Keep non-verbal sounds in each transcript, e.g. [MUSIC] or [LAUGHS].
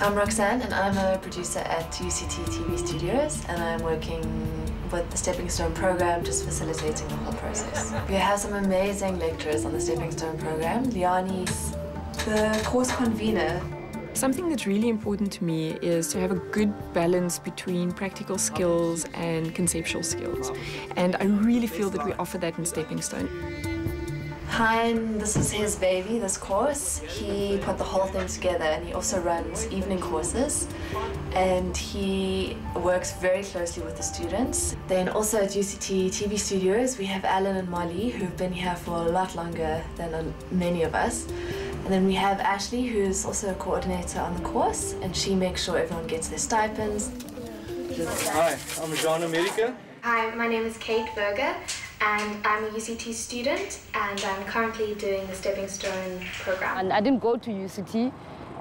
I'm Roxanne and I'm a producer at UCT TV Studios and I'm working with the Stepping Stone program, just facilitating the whole process. We have some amazing lecturers on the Stepping Stone program. Liani's the course convener. Something that's really important to me is to have a good balance between practical skills and conceptual skills. And I really feel that we offer that in Stepping Stone. Hein, this is his baby, this course. He put the whole thing together and he also runs evening courses and he works very closely with the students. Then also at UCT TV Studios, we have Alan and Molly who've been here for a lot longer than many of us. And then we have Ashley, who's also a coordinator on the course, and she makes sure everyone gets their stipends. Hi, I'm Jean America. Hi, my name is Kate Berger and I'm a UCT student and I'm currently doing the Stepping Stone program. And I didn't go to UCT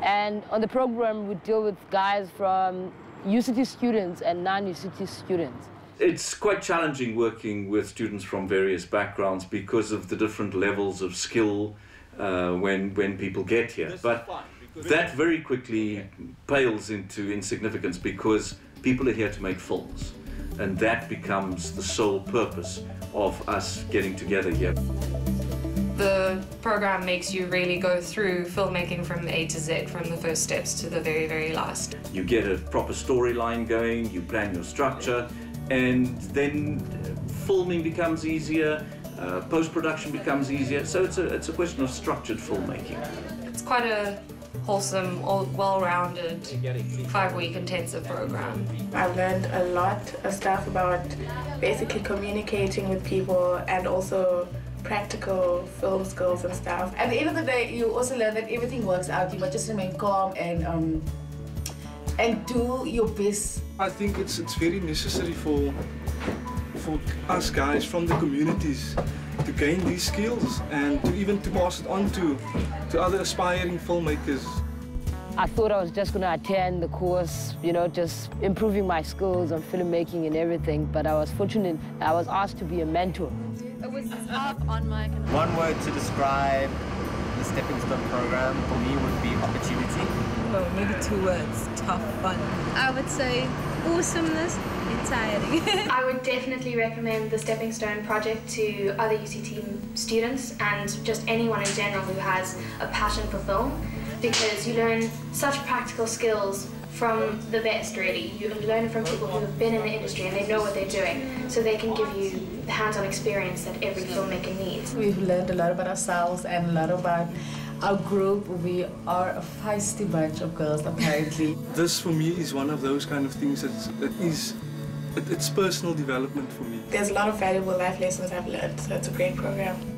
and on the program we deal with guys from UCT students and non-UCT students. It's quite challenging working with students from various backgrounds because of the different levels of skill uh, when, when people get here. But that very quickly pales into insignificance because people are here to make films and that becomes the sole purpose of us getting together here. The program makes you really go through filmmaking from A to Z, from the first steps to the very, very last. You get a proper storyline going, you plan your structure, and then filming becomes easier, uh, post-production becomes easier, so it's a, it's a question of structured filmmaking. It's quite a wholesome, well-rounded, five-week intensive program. I learned a lot of stuff about basically communicating with people and also practical film skills and stuff. At the end of the day, you also learn that everything works out. You must just remain calm and um, and do your best. I think it's it's very necessary for for us guys from the communities to gain these skills and to even to pass it on to, to other aspiring filmmakers. I thought I was just going to attend the course, you know, just improving my skills on filmmaking and everything, but I was fortunate I was asked to be a mentor. It was tough on my... One word to describe the Stepping Stone program for me would be opportunity. Oh, maybe two words, tough fun. I would say awesomeness tiring. [LAUGHS] I would definitely recommend the Stepping Stone project to other UCT students and just anyone in general who has a passion for film because you learn such practical skills from the best really. You learn from people who have been in the industry and they know what they're doing so they can give you the hands-on experience that every filmmaker needs. We've learned a lot about ourselves and a lot about our group, we are a feisty bunch of girls, apparently. [LAUGHS] This, for me, is one of those kind of things that, that is it's personal development for me. There's a lot of valuable life lessons I've learned, so it's a great program.